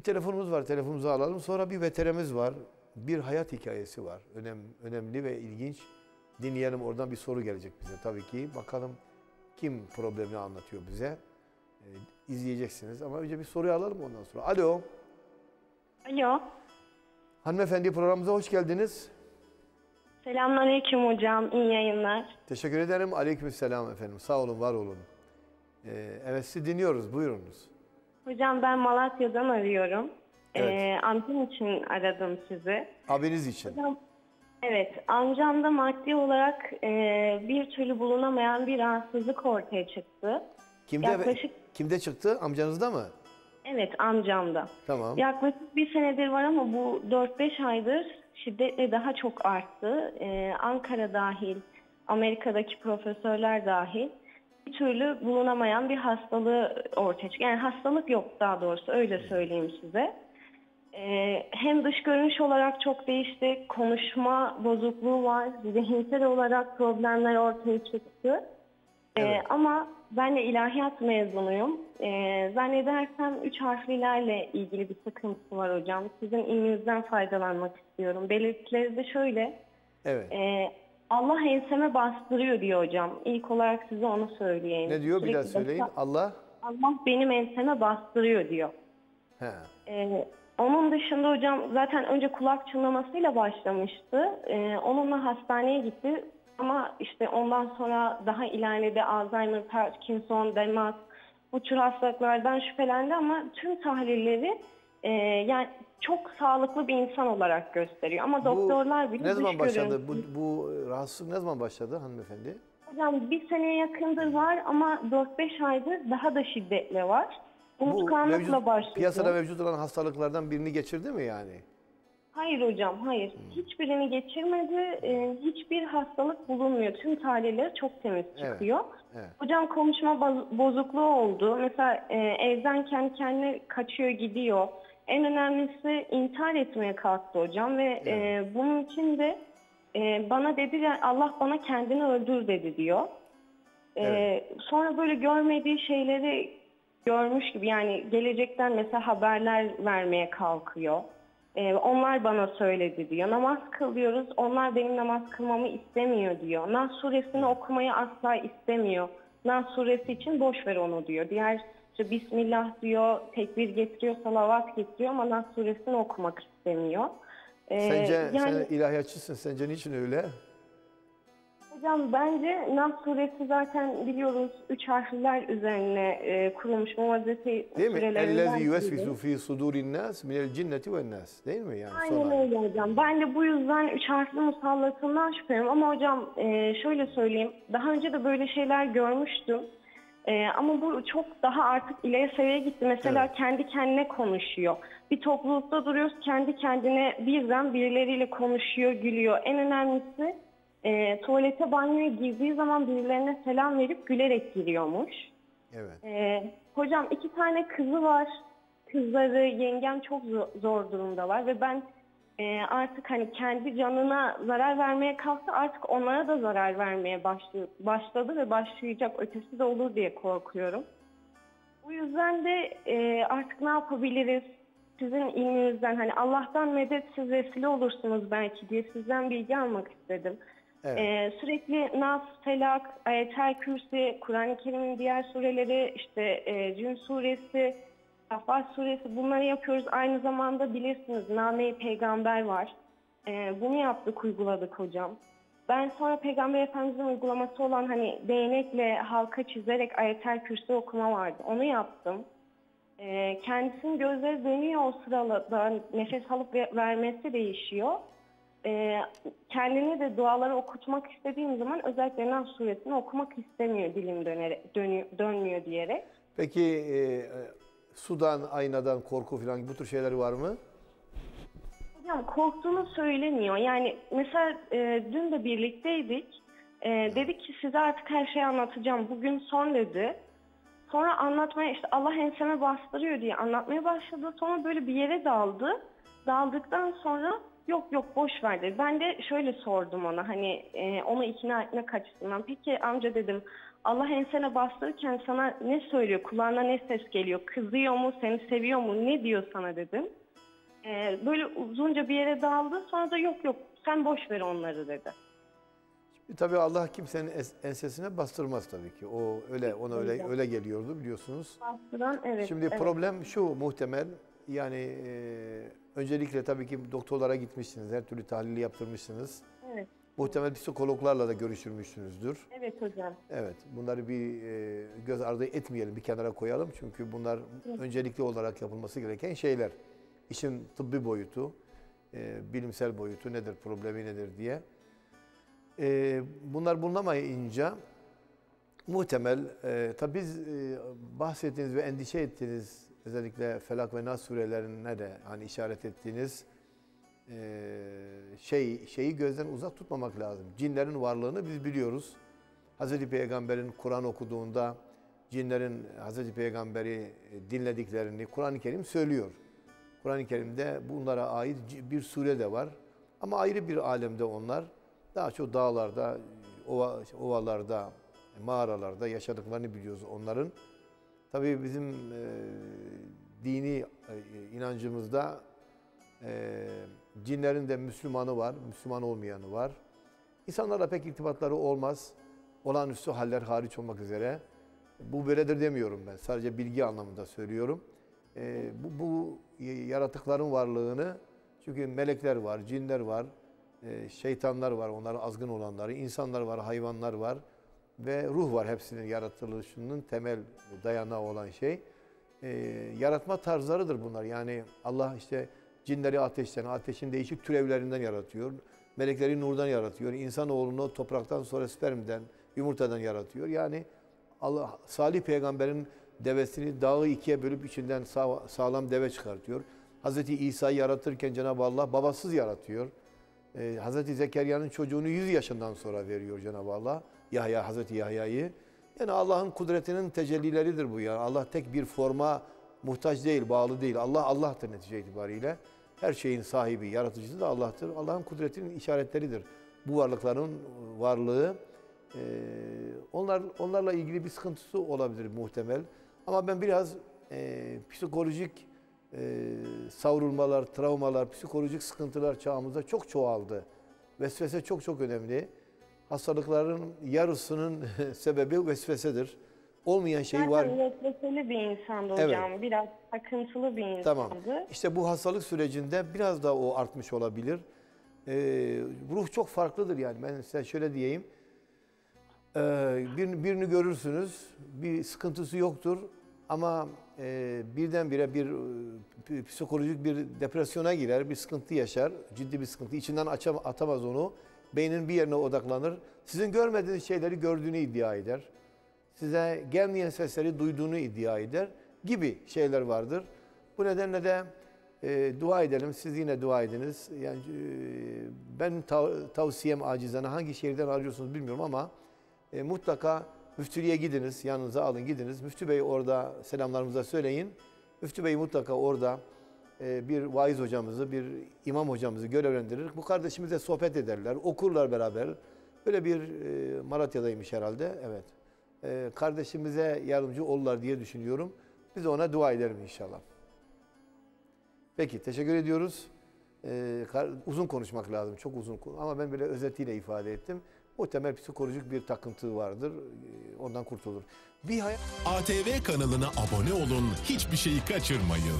Bir telefonumuz var, telefonumuzu alalım. Sonra bir veterimiz var. Bir hayat hikayesi var. Önem, önemli ve ilginç. Dinleyelim oradan bir soru gelecek bize tabii ki. Bakalım kim problemini anlatıyor bize. Ee, izleyeceksiniz ama önce bir soruyu alalım ondan sonra. Alo. Alo. Hanımefendi programımıza hoş geldiniz. Selamünaleyküm hocam. İyi yayınlar. Teşekkür ederim. Aleykümselam efendim. Sağ olun, var olun. Ee, evet sizi dinliyoruz. Buyurunuz. Hocam ben Malatya'dan arıyorum. Evet. Ee, amcam için aradım sizi. Abiniz için. Hocam, evet, amcamda maddi olarak e, bir türlü bulunamayan bir rahatsızlık ortaya çıktı. Kimde Yaklaşık- kimde çıktı? Amcanızda mı? Evet, amcamda. Tamam. Yaklaşık bir senedir var ama bu 4-5 aydır şiddetle daha çok arttı. Ee, Ankara dahil, Amerika'daki profesörler dahil bir türlü bulunamayan bir hastalığı ortaya çıktı. Yani hastalık yok daha doğrusu öyle söyleyeyim size. Ee, hem dış görünüş olarak çok değişti, konuşma bozukluğu var, zihinsel olarak problemler ortaya çıktı. Ee, Evet. ama ben de ilahiyat mezunuyum. Ee, zannedersem üç harflilerle ilgili bir sıkıntısı var hocam. Sizin ilminizden faydalanmak istiyorum. Belirtileri de şöyle. Evet. Ee, Allah enseme bastırıyor diyor hocam. İlk olarak size onu söyleyeyim. Ne diyor bir daha söyleyin. Allah. Allah benim enseme bastırıyor diyor. He. Ee, onun dışında hocam zaten önce kulak çınlamasıyla başlamıştı. Ee, onunla hastaneye gitti. Ama işte ondan sonra daha ilerledi Alzheimer, Parkinson, demans bu tür hastalıklardan şüphelendi ama tüm tahlilleri e, yani çok sağlıklı bir insan olarak gösteriyor. Ama doktorlar bile ne zaman başladı? Bu, bu rahatsızlık ne zaman başladı hanımefendi? Hocam bir seneye yakındır var ama 4-5 aydır daha da şiddetle var. Bu Unutkanlıkla başlıyor. piyasada mevcut olan hastalıklardan birini geçirdi mi yani? Hayır hocam, hayır. Hiçbirini geçirmedi. Ee, hiçbir hastalık bulunmuyor. Tüm tahlilleri çok temiz Evet, çıkıyor. evet. Hocam konuşma boz- bozukluğu oldu. Mesela e, evden kendi kendine kaçıyor gidiyor. En önemlisi intihar etmeye kalktı hocam ve e, bunun için de e, bana dedi ya Allah bana kendini öldür dedi diyor. E, Evet. Sonra böyle görmediği şeyleri görmüş gibi yani gelecekten mesela haberler vermeye kalkıyor. Ee, onlar bana söyledi diyor. Namaz kılıyoruz. Onlar benim namaz kılmamı istemiyor diyor. Nas suresini okumayı asla istemiyor. Nas suresi için boş ver onu diyor. Diğer işte Bismillah diyor, tekbir getiriyor, salavat getiriyor ama Nas suresini okumak istemiyor. Ee, Sence yani sen ilahiyatçısın. Sence niçin öyle? hocam bence Nas suresi zaten biliyoruz üç harfler üzerine e, kurulmuş muvazzete Değil mi? Ellezî yuvesvisu fî sudûrin nâs minel cinneti ven nâs. Değil mi yani? Aynen Sonra. öyle hocam. Ben de bu yüzden üç harfli musallatından şüpheliyim. Ama hocam e, şöyle söyleyeyim. Daha önce de böyle şeyler görmüştüm. E, ama bu çok daha artık ileri seviyeye gitti. Mesela Evet. kendi kendine konuşuyor. Bir toplulukta duruyoruz kendi kendine birden birileriyle konuşuyor, gülüyor. En önemlisi e, tuvalete banyoya girdiği zaman birilerine selam verip gülerek giriyormuş. Evet. Ee, hocam iki tane kızı var. Kızları, yengem çok zor, zor durumdalar ve ben e, artık hani kendi canına zarar vermeye kalktı artık onlara da zarar vermeye başladı, başladı ve başlayacak ötesi de olur diye korkuyorum. Bu yüzden de e, artık ne yapabiliriz? Sizin ilminizden hani Allah'tan medet siz vesile olursunuz belki diye sizden bilgi almak istedim. Evet. Ee, sürekli Nas, Felak, Ayetel Kürsi, Kur'an-ı Kerim'in diğer sureleri, işte e, suresi, Safat suresi bunları yapıyoruz. Aynı zamanda bilirsiniz Name-i Peygamber var. Ee, bunu yaptık, uyguladık hocam. Ben sonra Peygamber Efendimiz'in uygulaması olan hani değnekle halka çizerek Ayetel Kürsi okuma vardı. Onu yaptım. Ee, kendisinin gözleri dönüyor o sırada nefes alıp ve- vermesi değişiyor. Ee, kendini de duaları okutmak istediğim zaman özellikle Nas suresini okumak istemiyor dilim dönerek, dönüyor, dönmüyor diyerek. Peki e, sudan, aynadan korku falan bu tür şeyler var mı? Hocam korktuğunu söylemiyor. Yani mesela e, dün de birlikteydik. E, dedi ki size artık her şeyi anlatacağım. Bugün son dedi. Sonra anlatmaya işte Allah enseme bastırıyor diye anlatmaya başladı. Sonra böyle bir yere daldı. Daldıktan sonra Yok yok boş ver dedi. Ben de şöyle sordum ona hani e, onu ikna etmek açısından. Peki amca dedim Allah ensene bastırırken sana ne söylüyor? Kulağına ne ses geliyor? Kızıyor mu? Seni seviyor mu? Ne diyor sana dedim. E, böyle uzunca bir yere daldı. Sonra da yok yok sen boş ver onları dedi. E, Tabii Allah kimsenin es- ensesine bastırmaz tabii ki. O öyle ona öyle öyle geliyordu biliyorsunuz. Bastıran evet. Şimdi evet. problem şu muhtemel yani e, öncelikle tabii ki doktorlara gitmişsiniz. Her türlü tahlili yaptırmışsınız. Evet. Muhtemel psikologlarla da görüştürmüşsünüzdür. Evet hocam. Evet, bunları bir e, göz ardı etmeyelim, bir kenara koyalım. Çünkü bunlar öncelikli olarak yapılması gereken şeyler. İşin tıbbi boyutu, e, bilimsel boyutu nedir, problemi nedir diye. E, bunlar bulunamayınca muhtemel, e, tabi biz e, bahsettiğiniz ve endişe ettiğiniz özellikle Felak ve Nas surelerine de hani işaret ettiğiniz şey şeyi gözden uzak tutmamak lazım. Cinlerin varlığını biz biliyoruz. Hazreti Peygamber'in Kur'an okuduğunda cinlerin Hazreti Peygamber'i dinlediklerini Kur'an-ı Kerim söylüyor. Kur'an-ı Kerim'de bunlara ait bir sure de var. Ama ayrı bir alemde onlar. Daha çok dağlarda, ova, ovalarda, mağaralarda yaşadıklarını biliyoruz onların. Tabii bizim e, dini e, inancımızda e, cinlerin de Müslümanı var, Müslüman olmayanı var. İnsanlarla pek irtibatları olmaz. Olağanüstü haller hariç olmak üzere. Bu böyledir demiyorum ben. Sadece bilgi anlamında söylüyorum. E, bu, bu yaratıkların varlığını, çünkü melekler var, cinler var, e, şeytanlar var, onların azgın olanları, insanlar var, hayvanlar var ve ruh var hepsinin yaratılışının temel dayanağı olan şey. E, yaratma tarzlarıdır bunlar. Yani Allah işte cinleri ateşten, ateşin değişik türevlerinden yaratıyor. Melekleri nurdan yaratıyor. İnsanoğlunu topraktan sonra spermden, yumurtadan yaratıyor. Yani Allah Salih peygamberin devesini dağı ikiye bölüp içinden sağ- sağlam deve çıkartıyor. Hazreti İsa'yı yaratırken Cenab-ı Allah babasız yaratıyor. Ee, Hazreti Zekeriya'nın çocuğunu 100 yaşından sonra veriyor Cenab-ı Allah. Yahya, Hazreti Yahya'yı. Yani Allah'ın kudretinin tecellileridir bu ya. Allah tek bir forma muhtaç değil, bağlı değil. Allah Allah'tır netice itibariyle. Her şeyin sahibi, yaratıcısı da Allah'tır. Allah'ın kudretinin işaretleridir. Bu varlıkların varlığı e, onlar onlarla ilgili bir sıkıntısı olabilir muhtemel. Ama ben biraz e, psikolojik e, savrulmalar, travmalar, psikolojik sıkıntılar çağımızda çok çoğaldı. Vesvese çok çok önemli. Hastalıkların yarısının sebebi vesvesedir. Olmayan şey var. Zaten vesveseli bir insandı Evet. hocam. Biraz takıntılı bir insandı. Tamam. İşte bu hastalık sürecinde biraz da o artmış olabilir. Ee, ruh çok farklıdır yani. Ben size şöyle diyeyim. Ee, bir, birini görürsünüz, bir sıkıntısı yoktur ama e, birdenbire bir e, psikolojik bir depresyona girer, bir sıkıntı yaşar, ciddi bir sıkıntı. İçinden açam, atamaz onu. Beynin bir yerine odaklanır. Sizin görmediğiniz şeyleri gördüğünü iddia eder. Size gelmeyen sesleri duyduğunu iddia eder gibi şeyler vardır. Bu nedenle de e, dua edelim. Siz yine dua ediniz. Yani e, ben tav- tavsiyem acizane hangi şehirden arıyorsunuz bilmiyorum ama e, mutlaka müftülüğe gidiniz. Yanınıza alın gidiniz. Müftü Bey orada selamlarımıza söyleyin. Müftü Bey mutlaka orada e, bir vaiz hocamızı, bir imam hocamızı görevlendirir. Bu kardeşimizle sohbet ederler, okurlar beraber. Böyle bir e, Malatya'daymış herhalde. Evet. E, kardeşimize yardımcı olurlar diye düşünüyorum. Biz ona dua edelim inşallah. Peki teşekkür ediyoruz. Kar- uzun konuşmak lazım, çok uzun konu- ama ben böyle özetiyle ifade ettim. Muhtemel psikolojik bir takıntı vardır, ee, ondan kurtulur. Bir hayat ATV kanalına abone olun, hiçbir şeyi kaçırmayın.